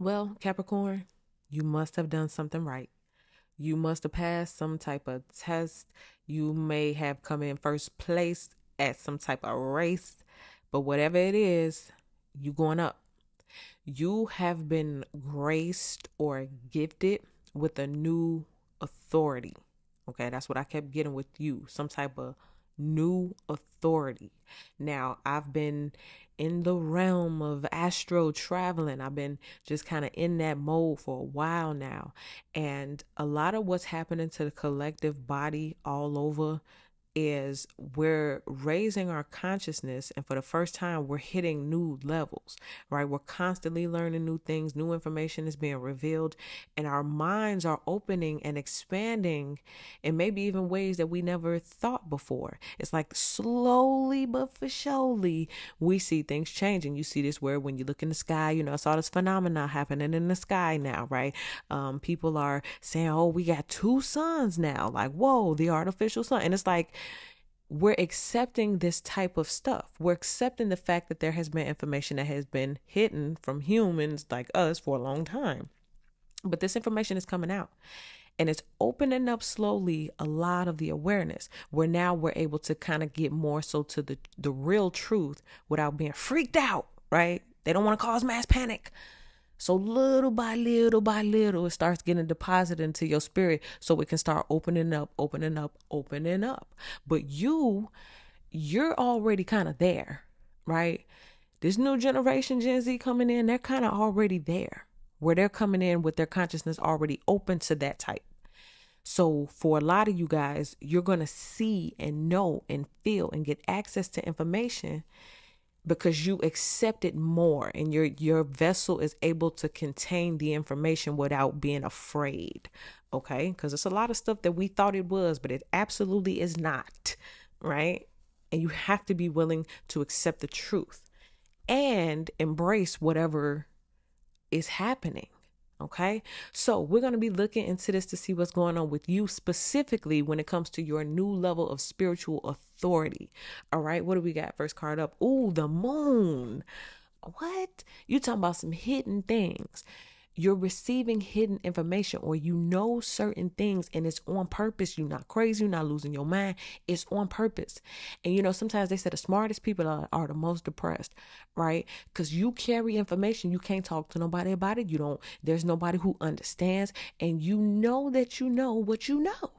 Well, Capricorn, you must have done something right. You must have passed some type of test. You may have come in first place at some type of race, but whatever it is, you going up. You have been graced or gifted with a new authority. Okay, that's what I kept getting with you. Some type of new authority. Now, I've been in the realm of astral traveling. I've been just kind of in that mode for a while now. And a lot of what's happening to the collective body all over is we're raising our consciousness and for the first time we're hitting new levels right? We're constantly learning new things new information is being revealed and our minds are opening and expanding in maybe even ways that we never thought before. It's like slowly but for surely we see things changing. You see this where when you look in the sky you know it's all this phenomena happening in the sky now right? Um, people are saying oh we got two suns now. Like whoa the artificial sun. And it's like we're accepting this type of stuff. We're accepting the fact that there has been information that has been hidden from humans like us for a long time. But this information is coming out and it's opening up slowly a lot of the awareness where now we're able to kind of get more so to the the real truth without being freaked out, right? They don't want to cause mass panic. So little by little by little, it starts getting deposited into your spirit so it can start opening up, opening up, opening up. But you, you're already kind of there, right? This new generation, Gen Z coming in, they're kind of already there where they're coming in with their consciousness already open to that type. So, for a lot of you guys, you're going to see and know and feel and get access to information because you accept it more and your your vessel is able to contain the information without being afraid okay? Because it's a lot of stuff that we thought it was but it absolutely is not right? And you have to be willing to accept the truth and embrace whatever is happening Okay. So we're going to be looking into this to see what's going on with you specifically when it comes to your new level of spiritual authority. All right. What do we got? First card up. Ooh, the moon. What? You talking about some hidden things you're receiving hidden information or you know certain things and it's on purpose. You're not crazy, you're not losing your mind. It's on purpose. And you know, sometimes they say the smartest people are, are the most depressed, right? Because you carry information, you can't talk to nobody about it. You don't, there's nobody who understands, and you know that you know what you know.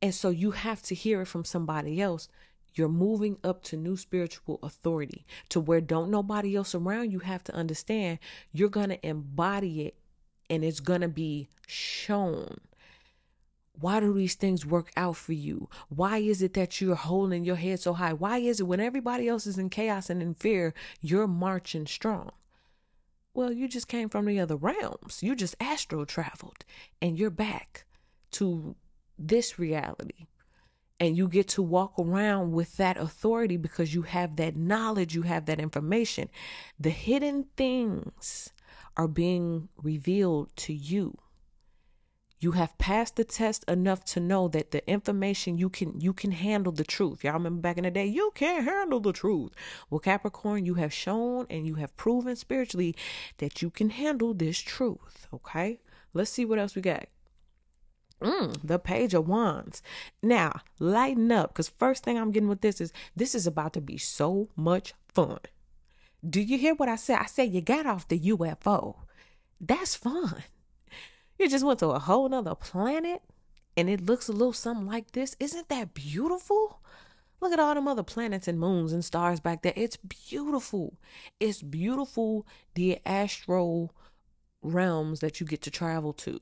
And so you have to hear it from somebody else you're moving up to new spiritual authority to where don't nobody else around you have to understand. You're going to embody it and it's going to be shown. Why do these things work out for you? Why is it that you're holding your head so high? Why is it when everybody else is in chaos and in fear, you're marching strong? Well, you just came from the other realms. You just astral traveled and you're back to this reality and you get to walk around with that authority because you have that knowledge, you have that information. The hidden things are being revealed to you. You have passed the test enough to know that the information you can you can handle the truth. Y'all remember back in the day, you can't handle the truth. Well, Capricorn, you have shown and you have proven spiritually that you can handle this truth. Okay, let's see what else we got. Mm, the page of wands. Now, lighten up because first thing I'm getting with this is this is about to be so much fun. Do you hear what I said? I said you got off the UFO. That's fun. You just went to a whole nother planet and it looks a little something like this. Isn't that beautiful? Look at all them other planets and moons and stars back there. It's beautiful. It's beautiful, the astral realms that you get to travel to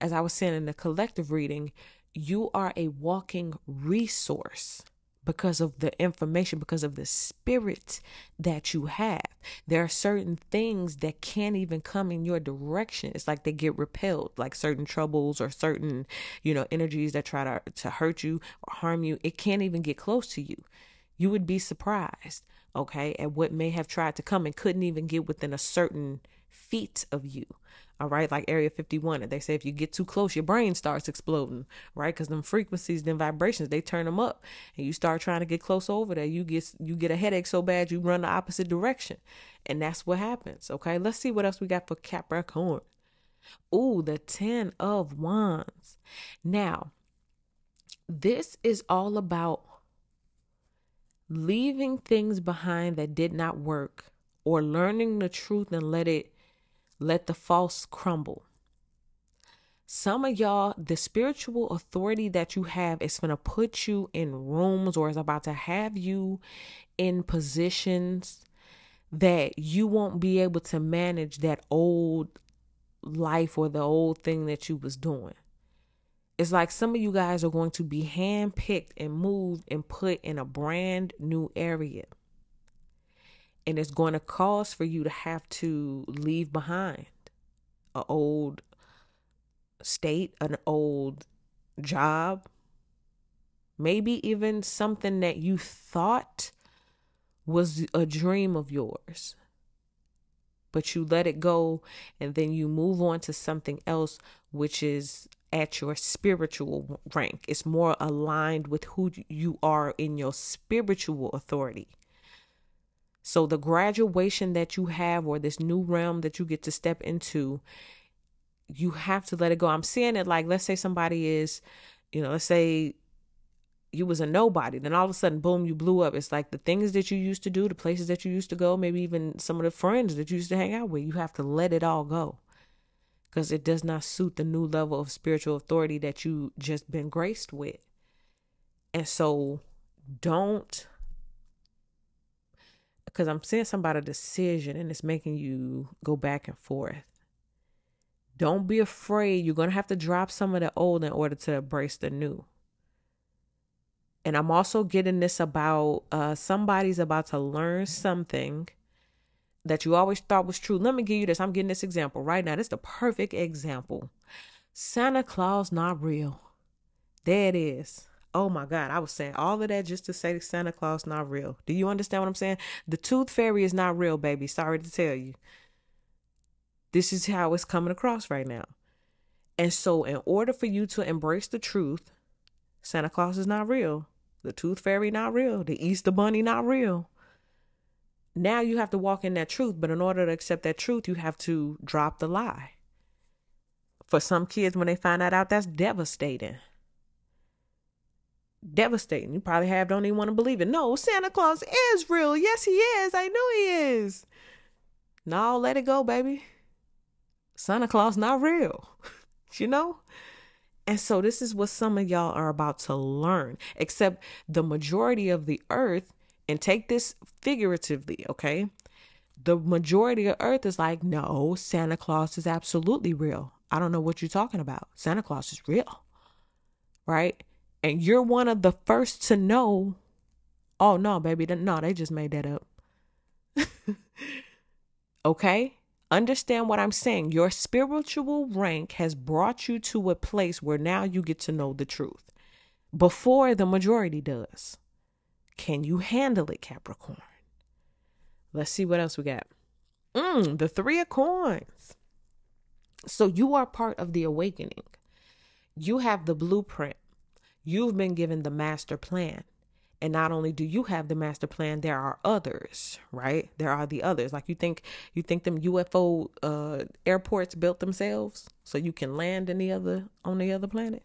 as I was saying in the collective reading, you are a walking resource because of the information, because of the spirit that you have. There are certain things that can't even come in your direction. It's like they get repelled, like certain troubles or certain, you know, energies that try to, to hurt you or harm you. It can't even get close to you. You would be surprised, okay, at what may have tried to come and couldn't even get within a certain feet of you. All right, like Area 51. And they say if you get too close, your brain starts exploding, right? Because them frequencies, them vibrations, they turn them up. And you start trying to get close over there. You get you get a headache so bad you run the opposite direction. And that's what happens. Okay. Let's see what else we got for Capricorn. Ooh, the ten of wands. Now, this is all about leaving things behind that did not work or learning the truth and let it let the false crumble. Some of y'all, the spiritual authority that you have is going to put you in rooms or is about to have you in positions that you won't be able to manage that old life or the old thing that you was doing. It's like some of you guys are going to be handpicked and moved and put in a brand new area and it's going to cause for you to have to leave behind an old state, an old job, maybe even something that you thought was a dream of yours. But you let it go and then you move on to something else, which is at your spiritual rank. It's more aligned with who you are in your spiritual authority. So the graduation that you have or this new realm that you get to step into, you have to let it go. I'm seeing it like let's say somebody is, you know, let's say you was a nobody, then all of a sudden, boom, you blew up. It's like the things that you used to do, the places that you used to go, maybe even some of the friends that you used to hang out with. You have to let it all go because it does not suit the new level of spiritual authority that you just been graced with. And so don't because I'm seeing something about a decision and it's making you go back and forth. Don't be afraid. You're going to have to drop some of the old in order to embrace the new. And I'm also getting this about uh, somebody's about to learn something that you always thought was true. Let me give you this. I'm getting this example right now. This is the perfect example. Santa Claus not real. There it is. Oh my God, I was saying all of that just to say Santa Claus not real. Do you understand what I'm saying? The tooth fairy is not real, baby. Sorry to tell you. This is how it's coming across right now. And so, in order for you to embrace the truth, Santa Claus is not real. The tooth fairy not real. The Easter bunny not real. Now you have to walk in that truth, but in order to accept that truth, you have to drop the lie. For some kids, when they find that out, that's devastating devastating. You probably have don't even want to believe it. No, Santa Claus is real. Yes, he is. I know he is. No, let it go, baby. Santa Claus not real. you know? And so this is what some of y'all are about to learn. Except the majority of the earth, and take this figuratively, okay? The majority of earth is like, no, Santa Claus is absolutely real. I don't know what you're talking about. Santa Claus is real. Right? And you're one of the first to know, oh no, baby, no, they just made that up. okay? Understand what I'm saying. Your spiritual rank has brought you to a place where now you get to know the truth before the majority does. Can you handle it, Capricorn? Let's see what else we got. Mm, the three of coins. So you are part of the awakening. You have the blueprint. You've been given the master plan. And not only do you have the master plan, there are others, right? There are the others. Like you think you think them UFO uh, airports built themselves so you can land in the other on the other planet?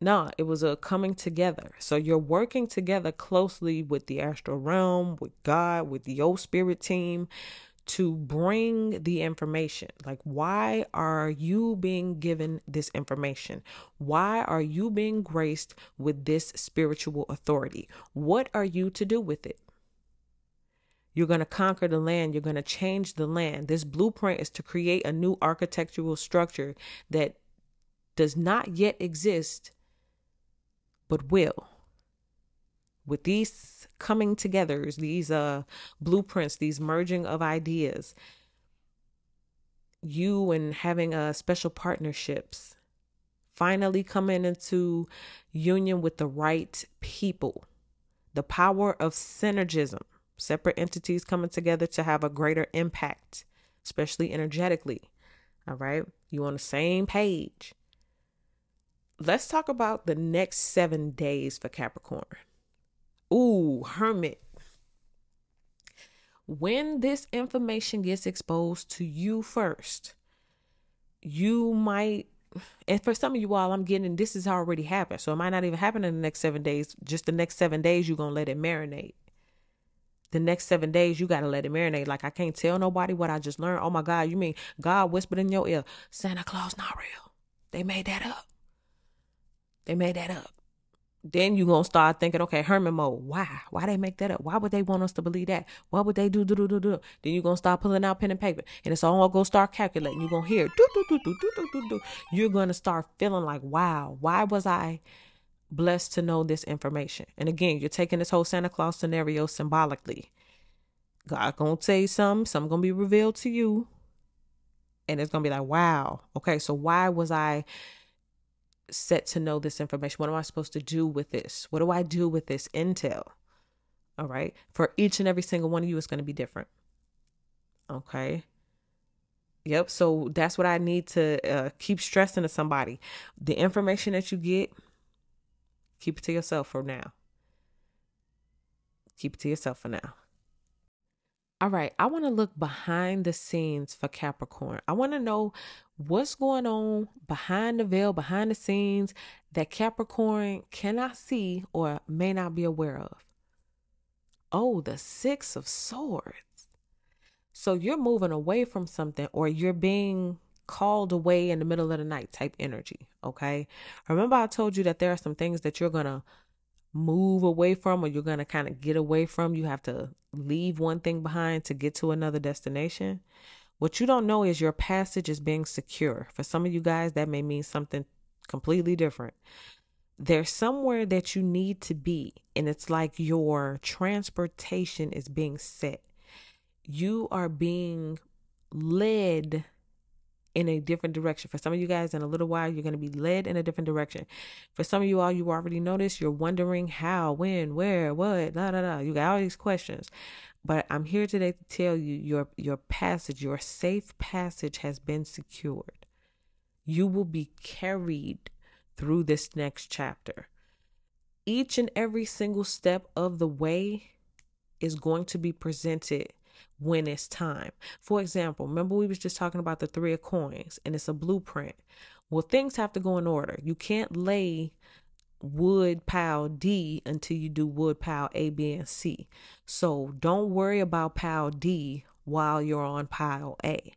No, it was a coming together. So you're working together closely with the astral realm, with God, with your spirit team to bring the information. Like, why are you being given this information? Why are you being graced with this spiritual authority? What are you to do with it? You're going to conquer the land. You're going to change the land. This blueprint is to create a new architectural structure that does not yet exist, but will. With these coming togethers, these uh blueprints, these merging of ideas, you and having uh special partnerships, finally coming into union with the right people The power of synergism, separate entities coming together to have a greater impact, especially energetically. All right. You on the same page. Let's talk about the next seven days for Capricorn. Ooh, Hermit. When this information gets exposed to you first, you might and for some of you all, I'm getting this has already happened. So it might not even happen in the next seven days. Just the next seven days, you're gonna let it marinate. The next seven days, you gotta let it marinate. Like I can't tell nobody what I just learned. Oh my God, you mean God whispered in your ear, Santa Claus not real. They made that up. They made that up then you're gonna start thinking, okay, Hermit mode. Why? Why they make that up? Why would they want us to believe that? What would they do? Do do do do. Then you're gonna start pulling out pen and paper, and it's all gonna start calculating. You're gonna hear do do do do do do do do. You're gonna start feeling like, wow, why was I blessed to know this information? And again, you're taking this whole Santa Claus scenario symbolically. God gonna say something, something gonna be revealed to you, and it's gonna be like, wow, okay, so why was I? Set to know this information? What am I supposed to do with this? What do I do with this intel? All right. For each and every single one of you, it's going to be different. Okay. Yep. So that's what I need to uh, keep stressing to somebody. The information that you get, keep it to yourself for now. Keep it to yourself for now. All right, I want to look behind the scenes for Capricorn. I want to know what's going on behind the veil, behind the scenes that Capricorn cannot see or may not be aware of. Oh, the Six of Swords. So you're moving away from something or you're being called away in the middle of the night type energy. Okay. Remember, I told you that there are some things that you're going to move away from or you're going to kind of get away from. You have to leave one thing behind to get to another destination. What you don't know is your passage is being secure. For some of you guys, that may mean something completely different. There's somewhere that you need to be, and it's like your transportation is being set. You are being led in a different direction. For some of you guys, in a little while, you're going to be led in a different direction. For some of you all, you already noticed you're wondering how, when, where, what, da da da. You got all these questions. But I'm here today to tell you your your passage, your safe passage has been secured. You will be carried through this next chapter. Each and every single step of the way is going to be presented when it's time. For example, remember we was just talking about the three of coins and it's a blueprint. Well, things have to go in order. You can't lay wood pile D until you do wood pile A, B, and C. So don't worry about pile D while you're on pile A.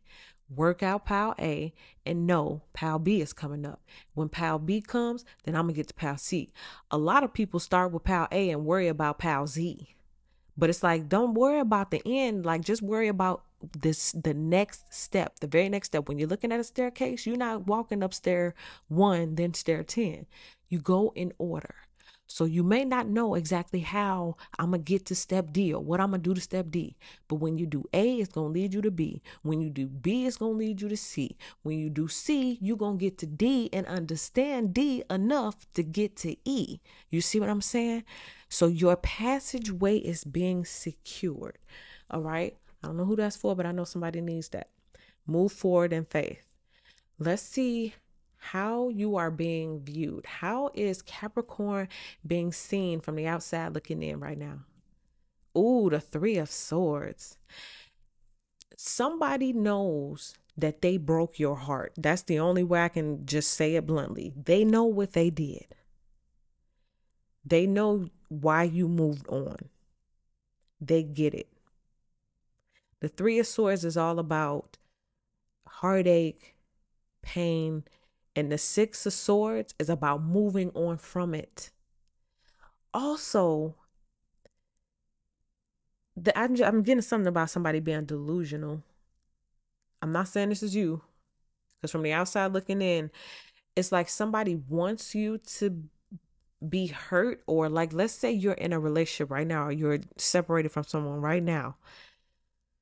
Work out pile A and know pile B is coming up. When pile B comes, then I'm gonna get to pile C. A lot of people start with pile A and worry about pile Z. But it's like, don't worry about the end. Like, just worry about this the next step, the very next step. When you're looking at a staircase, you're not walking up stair one, then stair 10. You go in order. So you may not know exactly how I'm going to get to step D or what I'm going to do to step D. But when you do A, it's going to lead you to B. When you do B, it's going to lead you to C. When you do C, you're going to get to D and understand D enough to get to E. You see what I'm saying? So your passageway is being secured. All right. I don't know who that's for, but I know somebody needs that. Move forward in faith. Let's see how you are being viewed. How is Capricorn being seen from the outside looking in right now? Ooh, the Three of Swords. Somebody knows that they broke your heart. That's the only way I can just say it bluntly. They know what they did, they know why you moved on. They get it. The Three of Swords is all about heartache, pain, and the Six of Swords is about moving on from it. Also, the, I'm, I'm getting something about somebody being delusional. I'm not saying this is you, because from the outside looking in, it's like somebody wants you to be hurt, or like, let's say you're in a relationship right now, or you're separated from someone right now.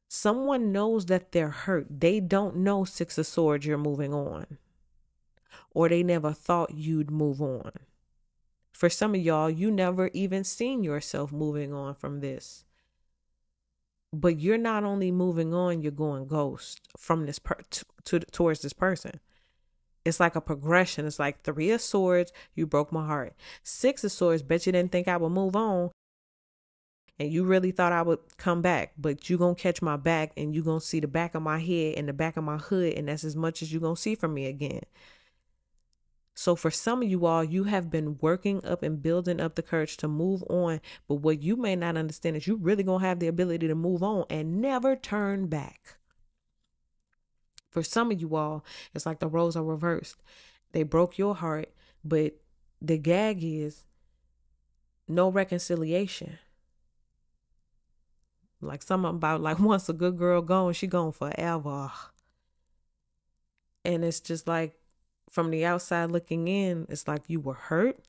Someone knows that they're hurt. They don't know Six of Swords, you're moving on or they never thought you'd move on. For some of y'all, you never even seen yourself moving on from this. But you're not only moving on, you're going ghost from this per- to, to towards this person. It's like a progression. It's like three of swords, you broke my heart. Six of swords, bet you didn't think I would move on. And you really thought I would come back, but you gonna catch my back and you gonna see the back of my head and the back of my hood, and that's as much as you gonna see from me again. So for some of you all, you have been working up and building up the courage to move on. But what you may not understand is you really gonna have the ability to move on and never turn back. For some of you all, it's like the roles are reversed. They broke your heart, but the gag is no reconciliation. Like something about like once a good girl gone, she gone forever. And it's just like from the outside looking in, it's like you were hurt,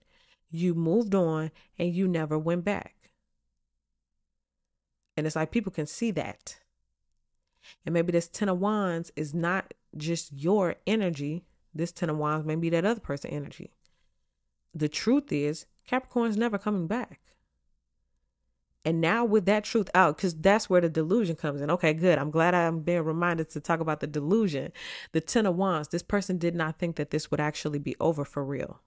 you moved on, and you never went back. And it's like people can see that. And maybe this Ten of Wands is not just your energy. This Ten of Wands may be that other person's energy. The truth is, Capricorn's never coming back. And now with that truth out, because that's where the delusion comes in. Okay, good. I'm glad I'm being reminded to talk about the delusion. The Ten of Wands, this person did not think that this would actually be over for real.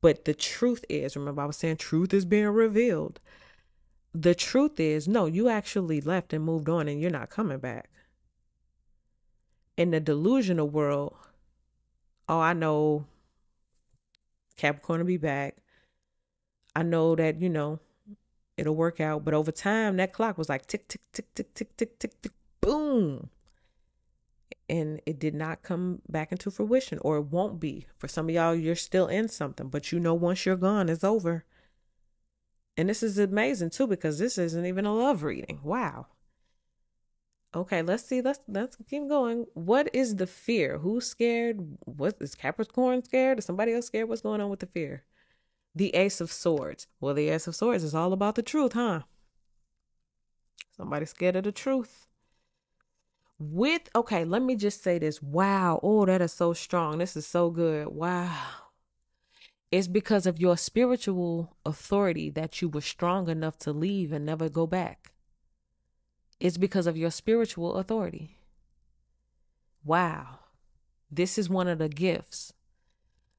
But the truth is, remember, I was saying truth is being revealed. The truth is, no, you actually left and moved on and you're not coming back. In the delusional world, oh, I know Capricorn will be back. I know that, you know, it'll work out. But over time, that clock was like tick, tick, tick, tick, tick, tick, tick, tick, boom. And it did not come back into fruition, or it won't be. For some of y'all, you're still in something, but you know once you're gone, it's over. And this is amazing too, because this isn't even a love reading. Wow. Okay, let's see. Let's let's keep going. What is the fear? Who's scared? What is Capricorn scared? Is somebody else scared? What's going on with the fear? The Ace of Swords. Well, the Ace of Swords is all about the truth, huh? Somebody scared of the truth. With, okay, let me just say this. Wow. Oh, that is so strong. This is so good. Wow. It's because of your spiritual authority that you were strong enough to leave and never go back. It's because of your spiritual authority. Wow. This is one of the gifts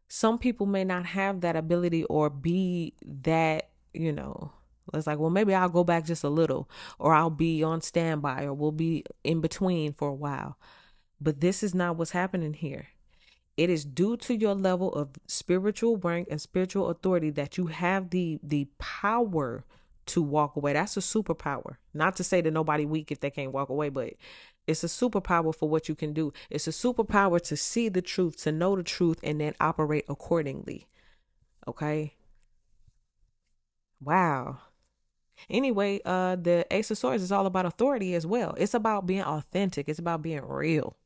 some people may not have that ability or be that, you know, it's like, well, maybe I'll go back just a little, or I'll be on standby, or we'll be in between for a while. But this is not what's happening here. It is due to your level of spiritual rank and spiritual authority that you have the the power to walk away. That's a superpower. Not to say that nobody weak if they can't walk away, but it's a superpower for what you can do. It's a superpower to see the truth, to know the truth, and then operate accordingly. Okay. Wow. Anyway, uh, the Ace of Swords is all about authority as well. It's about being authentic. It's about being real.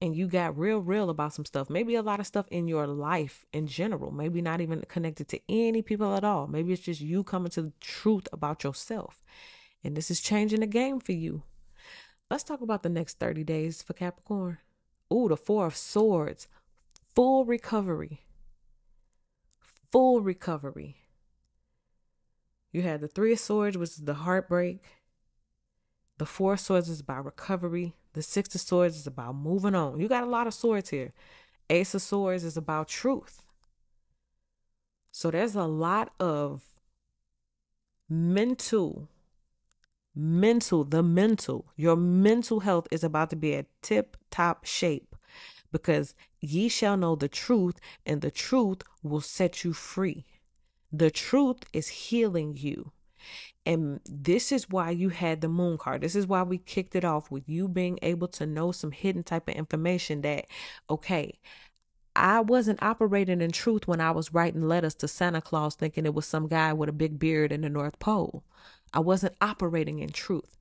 And you got real, real about some stuff. Maybe a lot of stuff in your life in general. Maybe not even connected to any people at all. Maybe it's just you coming to the truth about yourself. And this is changing the game for you. Let's talk about the next 30 days for Capricorn. Ooh, the Four of Swords. Full recovery. Full recovery. You had the Three of Swords, which is the heartbreak. The Four of Swords is about recovery. The Six of Swords is about moving on. You got a lot of swords here. Ace of Swords is about truth. So there's a lot of mental mental, the mental, your mental health is about to be at tip top shape because ye shall know the truth, and the truth will set you free. The truth is healing you. And this is why you had the moon card. This is why we kicked it off with you being able to know some hidden type of information that, okay, I wasn't operating in truth when I was writing letters to Santa Claus thinking it was some guy with a big beard in the North Pole. I wasn't operating in truth.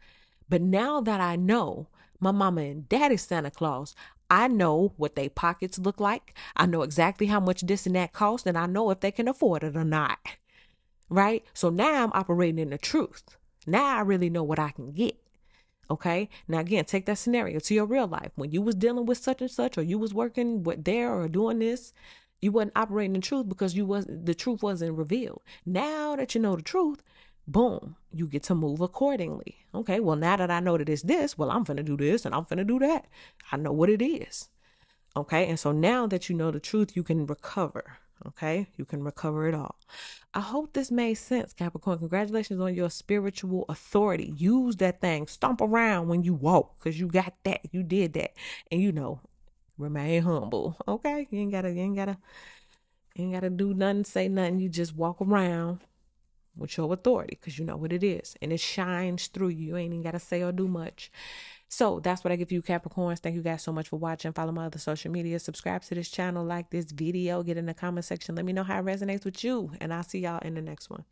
But now that I know my mama and daddy Santa Claus, I know what their pockets look like. I know exactly how much this and that cost, and I know if they can afford it or not. Right? So now I'm operating in the truth. Now I really know what I can get. Okay. Now again, take that scenario to your real life. When you was dealing with such and such, or you was working with there or doing this, You wasn't operating in truth because you wasn't the truth wasn't revealed. Now that you know the truth, boom, you get to move accordingly. Okay, well now that I know that it's this, well I'm gonna do this and I'm gonna do that. I know what it is. Okay, and so now that you know the truth, you can recover. Okay, you can recover it all. I hope this made sense, Capricorn. Congratulations on your spiritual authority. Use that thing, stomp around when you walk, because you got that, you did that, and you know, remain humble. Okay, you ain't gotta, you ain't gotta, you ain't gotta do nothing, say nothing. You just walk around with your authority, because you know what it is, and it shines through you. You ain't even gotta say or do much. So that's what I give you, Capricorns. Thank you guys so much for watching. Follow my other social media. Subscribe to this channel. Like this video. Get in the comment section. Let me know how it resonates with you. And I'll see y'all in the next one.